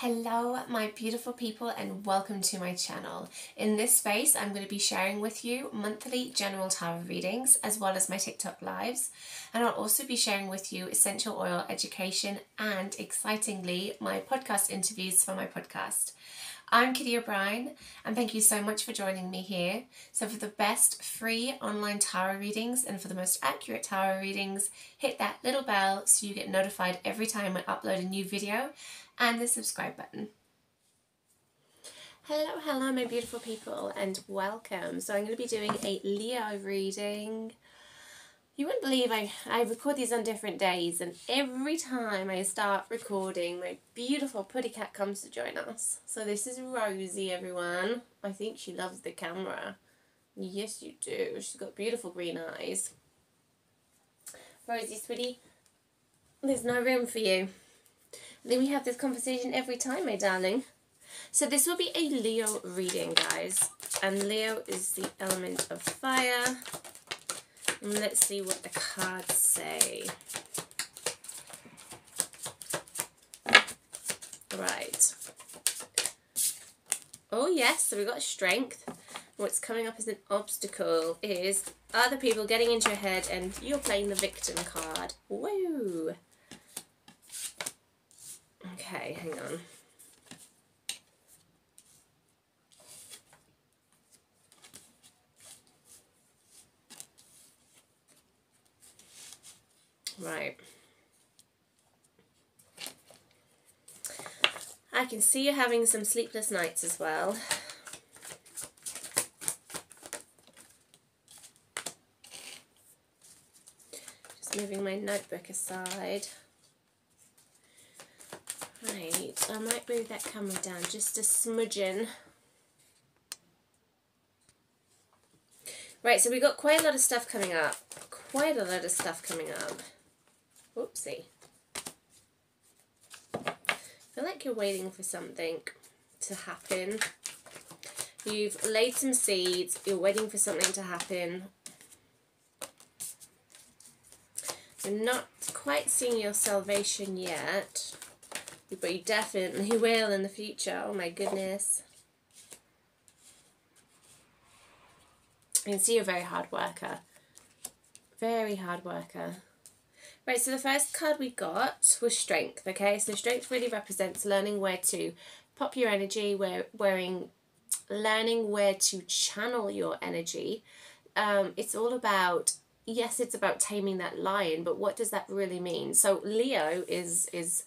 Hello, my beautiful people, and welcome to my channel. In this space, I'm going to be sharing with you monthly general tarot readings as well as my TikTok lives. And I'll also be sharing with you essential oil education and, excitingly, my podcast interviews for my podcast. I'm Kitty O'Brien, and thank you so much for joining me here. So, for the best free online tarot readings and for the most accurate tarot readings, hit that little bell so you get notified every time I upload a new video and the subscribe button. Hello, hello, my beautiful people, and welcome. So, I'm going to be doing a Leo reading. You wouldn't believe I, I record these on different days, and every time I start recording, my beautiful putty cat comes to join us. So, this is Rosie, everyone. I think she loves the camera. Yes, you do. She's got beautiful green eyes. Rosie, sweetie, there's no room for you. Then we have this conversation every time, my darling. So this will be a Leo reading, guys. And Leo is the element of fire. And let's see what the cards say. Right. Oh yes, so we've got strength. What's coming up as an obstacle is other people getting into your head and you're playing the victim card. Woo! Okay, hang on. Right. I can see you're having some sleepless nights as well. Just moving my notebook aside. Right, I might move that camera down just a smudging. Right, so we've got quite a lot of stuff coming up. Quite a lot of stuff coming up. Whoopsie. I feel like you're waiting for something to happen. You've laid some seeds, you're waiting for something to happen. You're not quite seeing your salvation yet. But you definitely will in the future. Oh my goodness. You can see you're a very hard worker. Very hard worker. Right, so the first card we got was strength, okay? So strength really represents learning where to pop your energy, where wearing learning where to channel your energy. Um, it's all about yes, it's about taming that lion, but what does that really mean? So Leo is is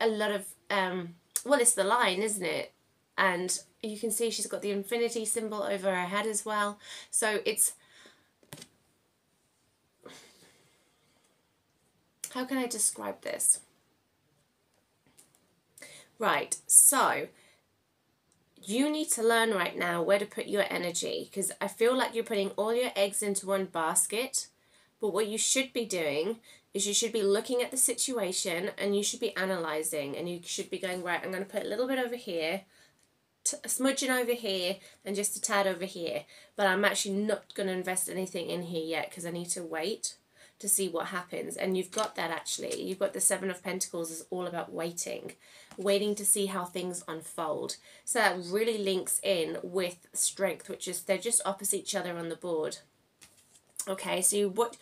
a lot of um well it's the line isn't it? And you can see she's got the infinity symbol over her head as well. So it's how can I describe this? Right so you need to learn right now where to put your energy because I feel like you're putting all your eggs into one basket. But what you should be doing is you should be looking at the situation and you should be analysing and you should be going, right, I'm going to put a little bit over here, smudging over here and just a tad over here. But I'm actually not going to invest anything in here yet because I need to wait to see what happens. And you've got that actually. You've got the Seven of Pentacles is all about waiting, waiting to see how things unfold. So that really links in with strength, which is they're just opposite each other on the board. Okay, so what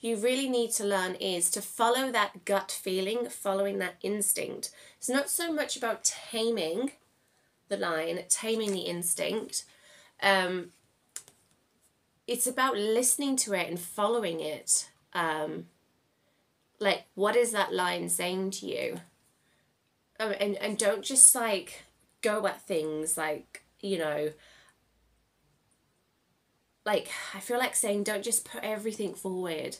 you really need to learn is to follow that gut feeling, following that instinct. It's not so much about taming the lion, taming the instinct. Um, it's about listening to it and following it. Um, like, what is that lion saying to you? Oh, and, and don't just like go at things like, you know, like I feel like saying don't just put everything forward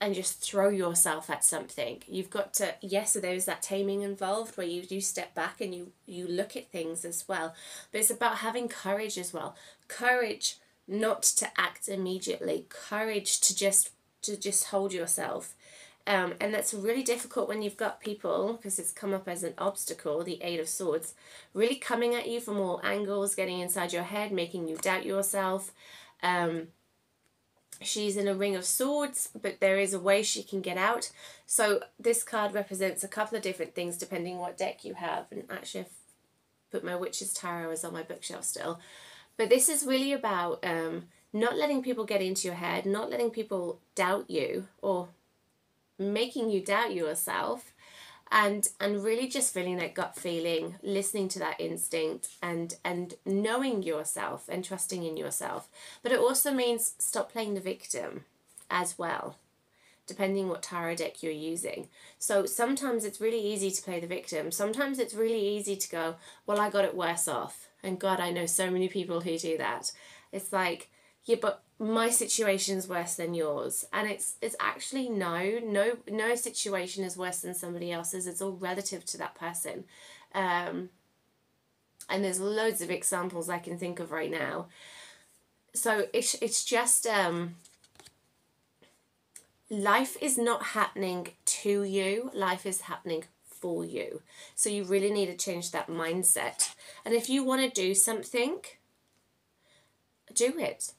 and just throw yourself at something. You've got to yes, so there's that taming involved where you do step back and you you look at things as well. But it's about having courage as well. Courage not to act immediately. Courage to just to just hold yourself. Um, and that's really difficult when you've got people, because it's come up as an obstacle, the Eight of Swords, really coming at you from all angles, getting inside your head, making you doubt yourself, um, She's in a ring of swords, but there is a way she can get out. So this card represents a couple of different things depending what deck you have. And actually, I've put my Witch's Tarot is on my bookshelf still. But this is really about um, not letting people get into your head, not letting people doubt you or making you doubt yourself and and really just feeling that gut feeling listening to that instinct and and knowing yourself and trusting in yourself. But it also means stop playing the victim as well depending what tarot deck you're using. So sometimes it's really easy to play the victim. Sometimes it's really easy to go well i got it worse off. And god i know so many people who do that. It's like yeah but my situation's worse than yours and it's it's actually no no no situation is worse than somebody else's. It's all relative to that person. Um, and there's loads of examples i can think of right now. So it's it's just um life is not happening to you life is happening for you. So you really need to change that mindset. And if you want to do something do it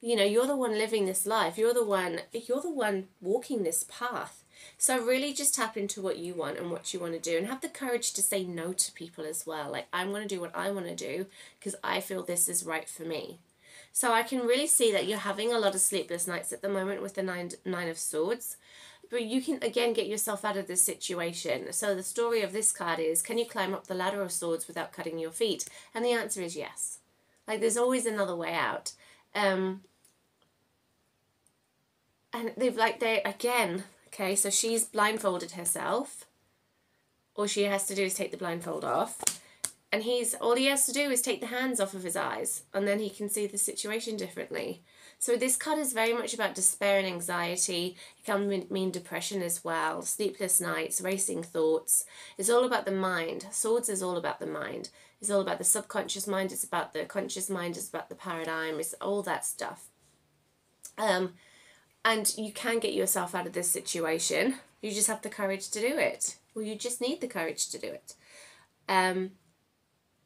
you know you're the one living this life. You're the one you're the one walking this path. So really just tap into what you want and what you want to do and have the courage to say no to people as well. Like i'm going to do what i want to do because i feel this is right for me. So i can really see that you're having a lot of sleepless nights at the moment with the nine nine of swords. But you can again get yourself out of this situation. So the story of this card is can you climb up the ladder of swords without cutting your feet? And the answer is yes. Like there's always another way out. Um and they've like they again okay so she's blindfolded herself. All she has to do is take the blindfold off. And he's all he has to do is take the hands off of his eyes and then he can see the situation differently. So this card is very much about despair and anxiety. It can mean depression as well sleepless nights racing thoughts. It's all about the mind. Swords is all about the mind. It's all about the subconscious mind. It's about the conscious mind. It's about the paradigm. It's all that stuff. Um and you can get yourself out of this situation. You just have the courage to do it. Well, you just need the courage to do it. Um,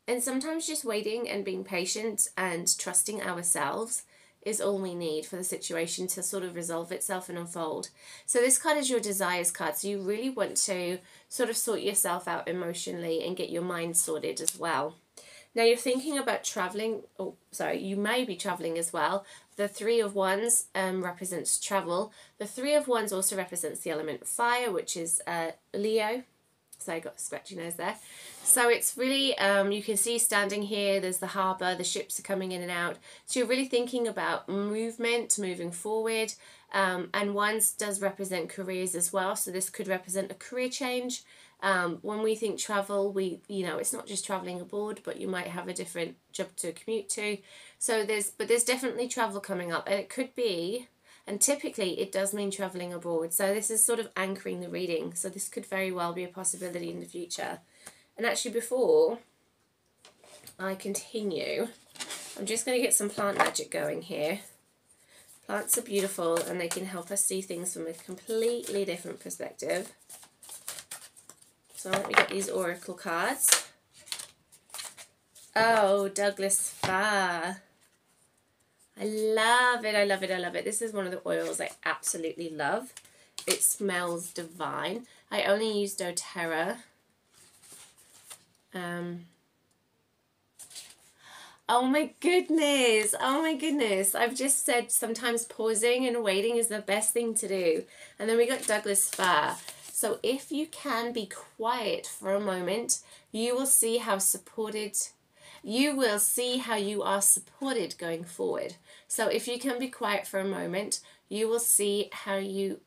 and sometimes just waiting and being patient and trusting ourselves is all we need for the situation to sort of resolve itself and unfold. So this card is your desires card. So you really want to sort of sort yourself out emotionally and get your mind sorted as well. Now you're thinking about traveling, oh, sorry, you may be traveling as well. The Three of Wands um, represents travel. The Three of Wands also represents the element fire, which is uh, Leo. So I got a scratchy nose there. So it's really, um, you can see standing here, there's the harbour, the ships are coming in and out. So you're really thinking about movement, moving forward. Um, and Wands does represent careers as well. So this could represent a career change. Um, when we think travel, we you know it's not just traveling abroad, but you might have a different job to commute to. So there's but there's definitely travel coming up, and it could be, and typically it does mean traveling abroad. So this is sort of anchoring the reading. So this could very well be a possibility in the future. And actually, before I continue, I'm just going to get some plant magic going here. Plants are beautiful and they can help us see things from a completely different perspective. So me get these oracle cards. Oh, Douglas fir. I love it, I love it, I love it. This is one of the oils I absolutely love. It smells divine. I only use doTERRA. Um, oh my goodness, oh my goodness. I've just said sometimes pausing and waiting is the best thing to do. And then we got Douglas fir. So if you can be quiet for a moment, you will see how supported you will see how you are supported going forward. So if you can be quiet for a moment, you will see how you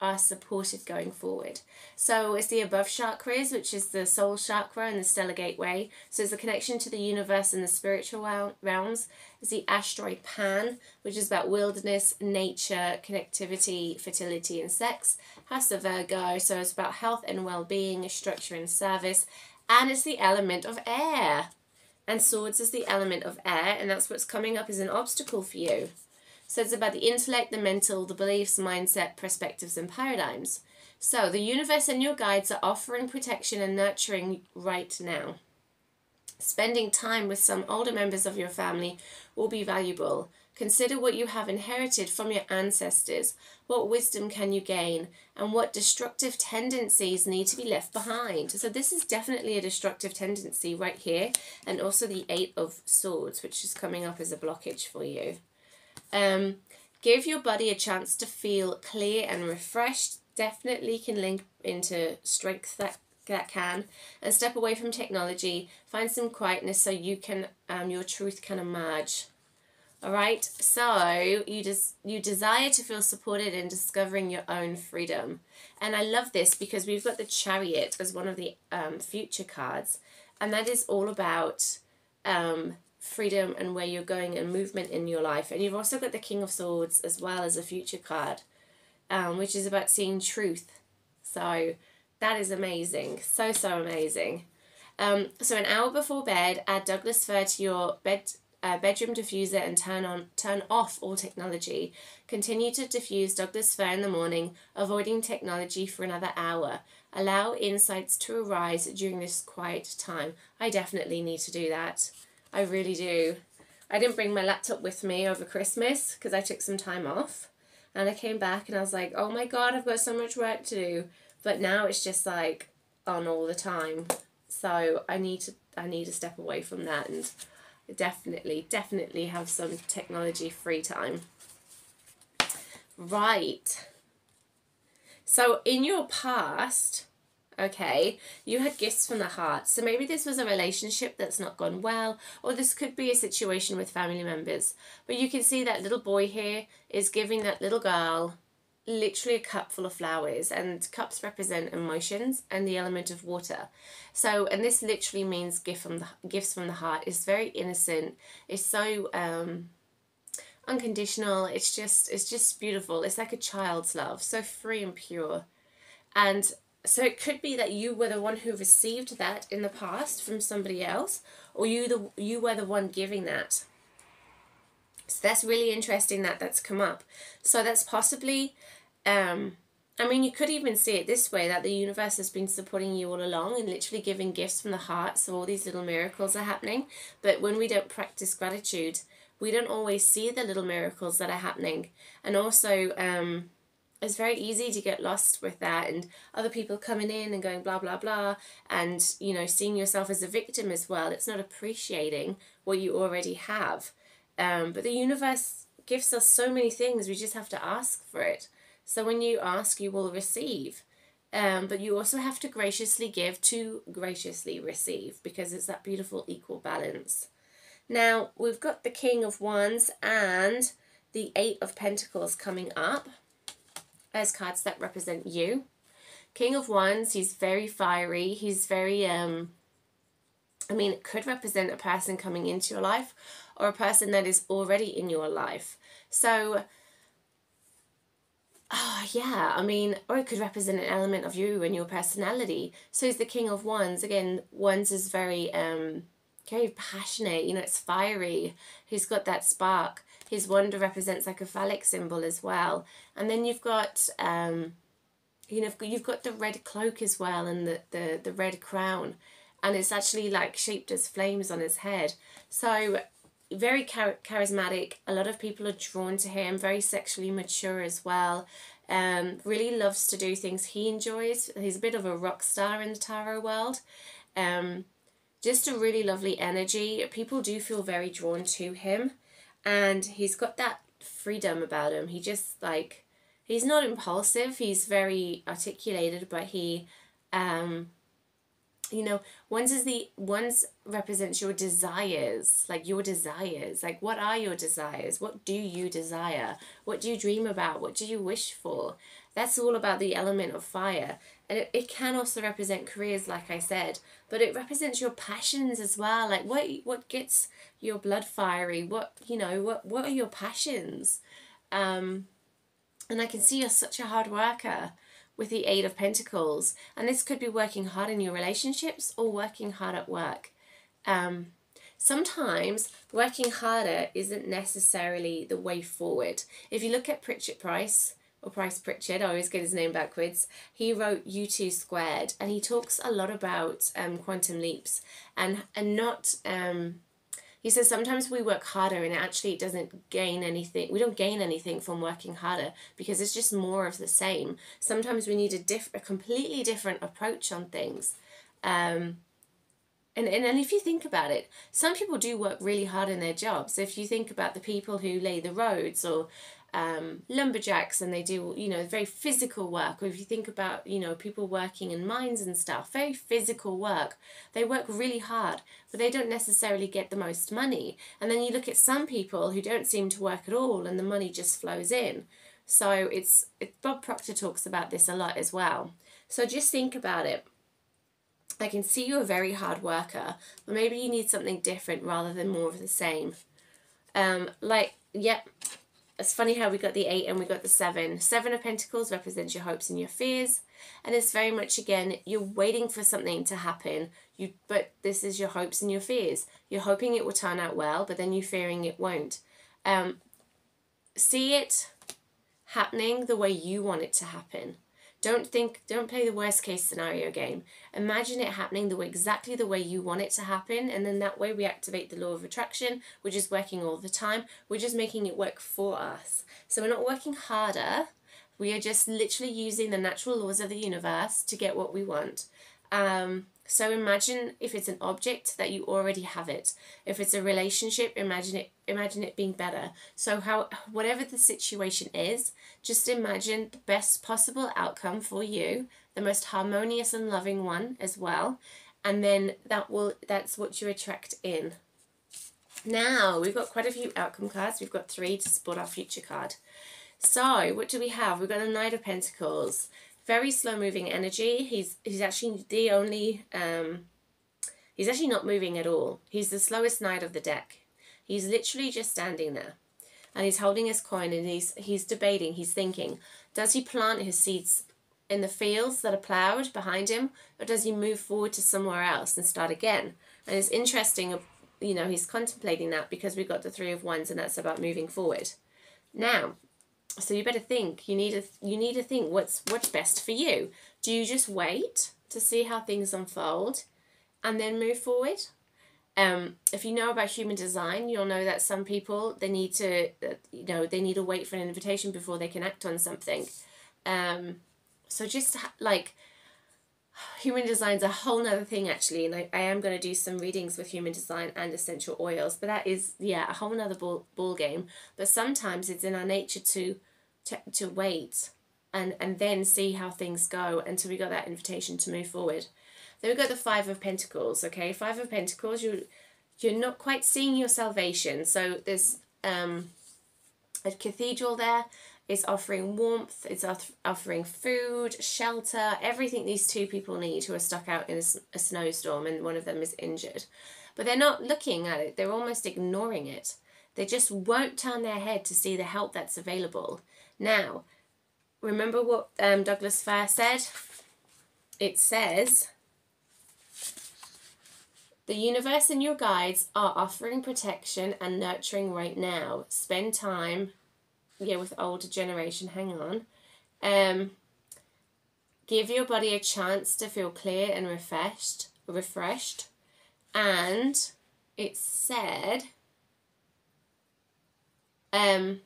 are supported going forward. So it's the above chakras, which is the soul chakra and the stellar gateway. So it's the connection to the universe and the spiritual realms. It's the asteroid Pan, which is about wilderness, nature, connectivity, fertility, and sex. Has the Virgo, so it's about health and well-being, structure and service. And it's the element of air. And swords is the element of air, and that's what's coming up as an obstacle for you. So it's about the intellect, the mental, the beliefs, mindset, perspectives, and paradigms. So the universe and your guides are offering protection and nurturing right now. Spending time with some older members of your family will be valuable. Consider what you have inherited from your ancestors. What wisdom can you gain? And what destructive tendencies need to be left behind? So, this is definitely a destructive tendency right here. And also the Eight of Swords, which is coming up as a blockage for you. Um, give your body a chance to feel clear and refreshed. Definitely can link into strength that that can. And step away from technology. Find some quietness so you can um, your truth can emerge. All right? So you just you desire to feel supported in discovering your own freedom. And i love this because we've got the chariot as one of the um, future cards. And that is all about um, freedom and where you're going and movement in your life and you've also got the king of swords as well as a future card um, which is about seeing truth so that is amazing. So, so amazing. Um, so an hour before bed, add Douglas fir to your bed uh, bedroom diffuser and turn on turn off all technology. Continue to diffuse Douglas fir in the morning, avoiding technology for another hour. Allow insights to arise during this quiet time. I definitely need to do that. I really do. I didn't bring my laptop with me over Christmas because I took some time off. And I came back and I was like, oh my god, I've got so much work to do. But now it's just like on all the time. So I need to I need to step away from that and definitely, definitely have some technology free time. Right. So in your past, okay, you had gifts from the heart. So maybe this was a relationship that's not gone well, or this could be a situation with family members. But you can see that little boy here is giving that little girl literally a cup full of flowers and cups represent emotions and the element of water so and this literally means gift from the gifts from the heart it's very innocent it's so um unconditional it's just it's just beautiful it's like a child's love so free and pure and so it could be that you were the one who received that in the past from somebody else or you the you were the one giving that so that's really interesting that that's come up so that's possibly um, I mean, you could even see it this way that the universe has been supporting you all along and literally giving gifts from the heart, so all these little miracles are happening. But when we don't practice gratitude, we don't always see the little miracles that are happening. And also, um, it's very easy to get lost with that and other people coming in and going blah blah blah and you know seeing yourself as a victim as well it's not appreciating what you already have um, but the universe gives us so many things we just have to ask for it so when you ask, you will receive. Um, but you also have to graciously give to graciously receive because it's that beautiful equal balance. Now, we've got the King of Wands and the Eight of Pentacles coming up as cards that represent you. King of Wands, he's very fiery. He's very, um, I mean, it could represent a person coming into your life or a person that is already in your life. So Oh, yeah. I mean, or it could represent an element of you and your personality. So he's the king of wands. Again, wands is very, um, very passionate. You know, it's fiery. He's got that spark. His wand represents like a phallic symbol as well. And then you've got, um, you know, you've got the red cloak as well and the, the, the red crown. And it's actually like shaped as flames on his head. So very char- charismatic. A lot of people are drawn to him. Very sexually mature as well. Um, really loves to do things he enjoys. He's a bit of a rock star in the tarot world. Um, just a really lovely energy. People do feel very drawn to him, and he's got that freedom about him. He just like he's not impulsive. He's very articulated, but he um, you know wands is the wands represents your desires like your desires like what are your desires what do you desire what do you dream about what do you wish for that's all about the element of fire and it, it can also represent careers like i said but it represents your passions as well like what what gets your blood fiery what you know what what are your passions um and i can see you're such a hard worker with the Eight of Pentacles. And this could be working hard in your relationships or working hard at work. Um, sometimes working harder isn't necessarily the way forward. If you look at Pritchett Price, or Price Pritchett, I always get his name backwards, he wrote U2 Squared and he talks a lot about um, quantum leaps and, and not um, He says sometimes we work harder and actually it doesn't gain anything. We don't gain anything from working harder because it's just more of the same. Sometimes we need a diff- a completely different approach on things. Um, and, and, and if you think about it, some people do work really hard in their jobs. If you think about the people who lay the roads or um, lumberjacks and they do, you know, very physical work, or if you think about, you know, people working in mines and stuff, very physical work, they work really hard, but they don't necessarily get the most money. And then you look at some people who don't seem to work at all and the money just flows in. So it's, it, Bob Proctor talks about this a lot as well. So just think about it I can see you're a very hard worker, but maybe you need something different rather than more of the same. Um, like, yep, it's funny how we got the eight and we got the seven. Seven of Pentacles represents your hopes and your fears, and it's very much again you're waiting for something to happen. You, but this is your hopes and your fears. You're hoping it will turn out well, but then you're fearing it won't. Um, see it happening the way you want it to happen. Don't think, don't play the worst case scenario game. Imagine it happening the way, exactly the way you want it to happen, and then that way we activate the law of attraction, which is working all the time. We're just making it work for us. So we're not working harder. We are just literally using the natural laws of the universe to get what we want. Um, so imagine if it's an object that you already have it. If it's a relationship, imagine it imagine it being better. So how whatever the situation is, just imagine the best possible outcome for you, the most harmonious and loving one as well. And then that will that's what you attract in. Now, we've got quite a few outcome cards. We've got three to support our future card. So, what do we have? We've got a Knight of Pentacles very slow moving energy. He's he's actually the only um he's actually not moving at all. He's the slowest knight of the deck. He's literally just standing there. And he's holding his coin and he's he's debating, he's thinking, does he plant his seeds in the fields that are ploughed behind him, or does he move forward to somewhere else and start again? And it's interesting, you know, he's contemplating that because we've got the three of wands and that's about moving forward. Now, so you better think. You need to you need to think what's what's best for you. Do you just wait to see how things unfold, and then move forward? Um, if you know about human design, you'll know that some people they need to you know they need to wait for an invitation before they can act on something. Um, so just like human design's a whole nother thing actually and I, I am going to do some readings with human design and essential oils but that is yeah a whole nother ball, ball game. But sometimes it's in our nature to to, to wait and and then see how things go until we got that invitation to move forward. Then we've got the five of pentacles okay? Five of pentacles you you're not quite seeing your salvation. So there's um a cathedral there it's offering warmth, it's offering food, shelter, everything these two people need who are stuck out in a, a snowstorm and one of them is injured. But they're not looking at it, they're almost ignoring it. They just won't turn their head to see the help that's available. Now, remember what um, Douglas Fir said? It says, the universe and your guides are offering protection and nurturing right now. Spend time yeah, with older generation, hang on. Um, give your body a chance to feel clear and refreshed, refreshed. And it said, um,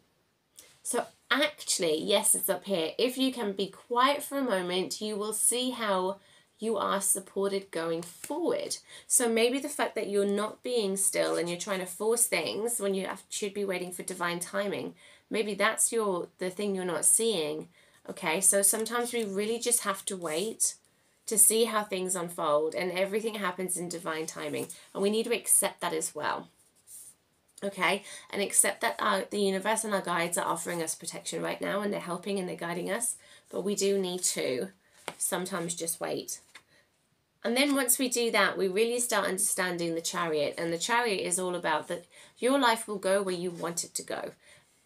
so actually, yes, it's up here. If you can be quiet for a moment, you will see how you are supported going forward. So maybe the fact that you're not being still and you're trying to force things when you have, should be waiting for divine timing maybe that's your the thing you're not seeing okay so sometimes we really just have to wait to see how things unfold and everything happens in divine timing and we need to accept that as well okay and accept that our, the universe and our guides are offering us protection right now and they're helping and they're guiding us but we do need to sometimes just wait and then once we do that, we really start understanding the chariot. And the chariot is all about that your life will go where you want it to go.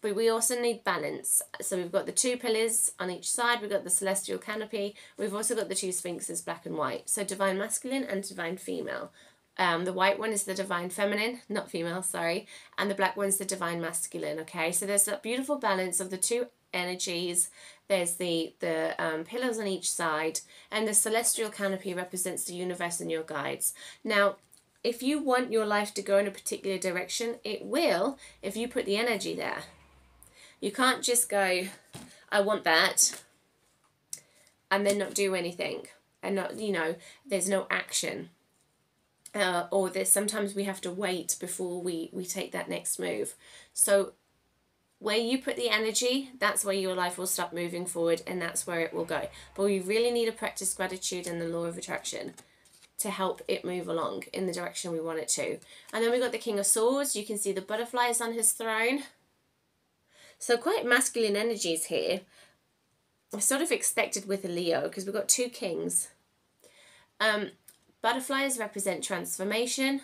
But we also need balance. So we've got the two pillars on each side, we've got the celestial canopy, we've also got the two sphinxes, black and white. So divine masculine and divine female. Um, the white one is the divine feminine, not female, sorry, and the black one's the divine masculine, okay? So there's that beautiful balance of the two energies. There's the, the um, pillars on each side, and the celestial canopy represents the universe and your guides. Now, if you want your life to go in a particular direction, it will if you put the energy there. You can't just go, I want that, and then not do anything. And not, you know, there's no action. Uh, or there's sometimes we have to wait before we, we take that next move. So where you put the energy, that's where your life will start moving forward and that's where it will go. But we really need to practice gratitude and the law of attraction to help it move along in the direction we want it to. And then we've got the King of Swords. You can see the butterflies on his throne. So quite masculine energies here. I sort of expected with a Leo because we've got two kings. Um, butterflies represent transformation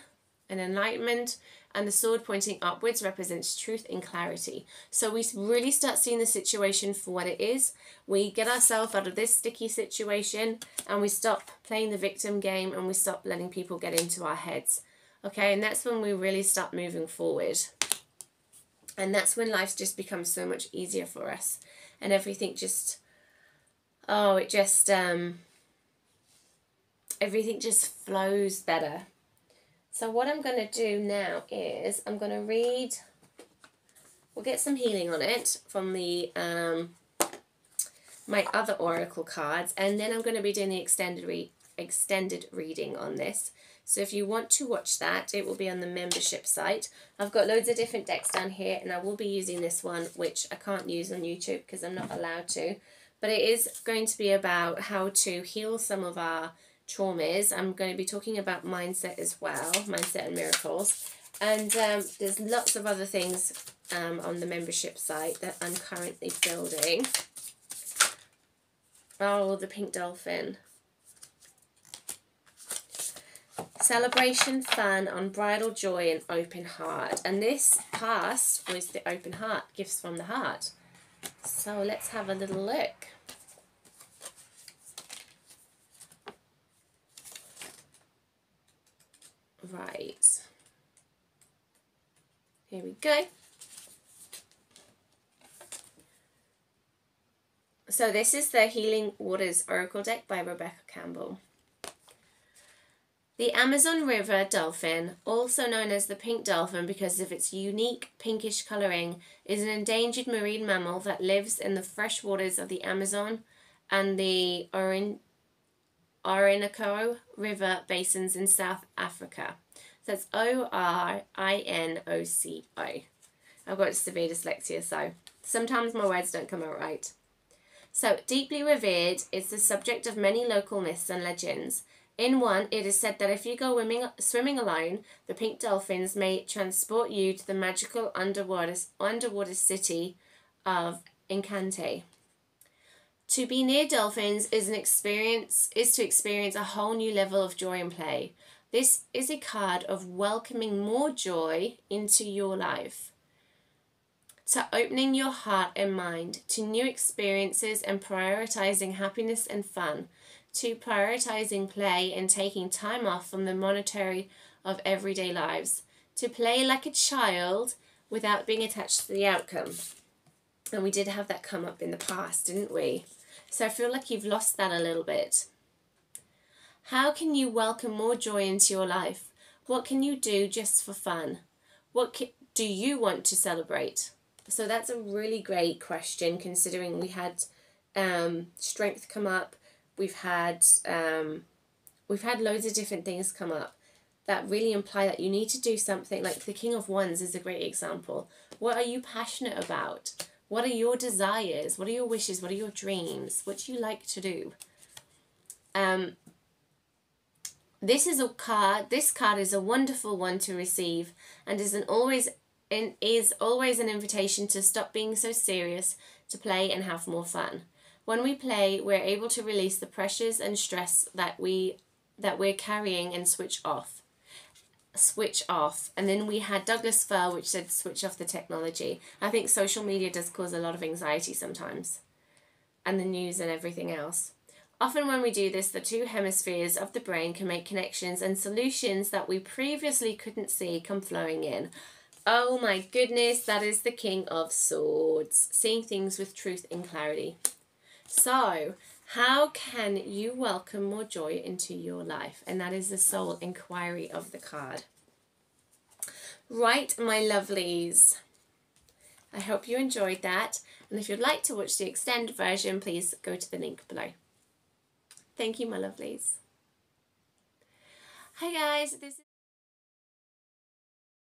and enlightenment and the sword pointing upwards represents truth and clarity. So we really start seeing the situation for what it is. We get ourselves out of this sticky situation and we stop playing the victim game and we stop letting people get into our heads. Okay, and that's when we really start moving forward. And that's when life just becomes so much easier for us. And everything just, oh, it just, um, everything just flows better so what I'm going to do now is I'm going to read, we'll get some healing on it from the um, my other oracle cards and then I'm going to be doing the extended re extended reading on this. So if you want to watch that, it will be on the membership site. I've got loads of different decks down here and I will be using this one, which I can't use on YouTube because I'm not allowed to. But it is going to be about how to heal some of our traumas. I'm going to be talking about mindset as well, mindset and miracles. And um, there's lots of other things um, on the membership site that I'm currently building. Oh, the pink dolphin. Celebration, fun, unbridled joy, and open heart. And this pass was the open heart, gifts from the heart. So let's have a little look. Right. Here we go. So this is the Healing Waters Oracle deck by Rebecca Campbell. The Amazon River dolphin, also known as the pink dolphin because of its unique pinkish colouring, is an endangered marine mammal that lives in the fresh waters of the Amazon and the Orin Orinoco River basins in South Africa. So it's O R I N O C O. I've got severe dyslexia, so sometimes my words don't come out right. So, deeply revered is the subject of many local myths and legends. In one, it is said that if you go swimming, swimming alone, the pink dolphins may transport you to the magical underwater, underwater city of Encanté. To be near dolphins is an experience is to experience a whole new level of joy and play. This is a card of welcoming more joy into your life. To opening your heart and mind to new experiences and prioritizing happiness and fun. To prioritizing play and taking time off from the monetary of everyday lives. To play like a child without being attached to the outcome. And we did have that come up in the past, didn't we? So I feel like you've lost that a little bit. How can you welcome more joy into your life? What can you do just for fun? What do you want to celebrate? So that's a really great question considering we had um, strength come up, we've had um, we've had loads of different things come up that really imply that you need to do something like the King of Wands is a great example. What are you passionate about? What are your desires? What are your wishes? What are your dreams? What do you like to do? Um, this is a card. This card is a wonderful one to receive, and is an always and is always an invitation to stop being so serious, to play and have more fun. When we play, we're able to release the pressures and stress that we that we're carrying and switch off. Switch off. And then we had Douglas Fir, which said switch off the technology. I think social media does cause a lot of anxiety sometimes. And the news and everything else. Often when we do this, the two hemispheres of the brain can make connections and solutions that we previously couldn't see come flowing in. Oh my goodness, that is the King of Swords, seeing things with truth and clarity. So, How can you welcome more joy into your life? And that is the sole inquiry of the card. Right, my lovelies. I hope you enjoyed that. And if you'd like to watch the extended version, please go to the link below. Thank you, my lovelies. Hi guys, this is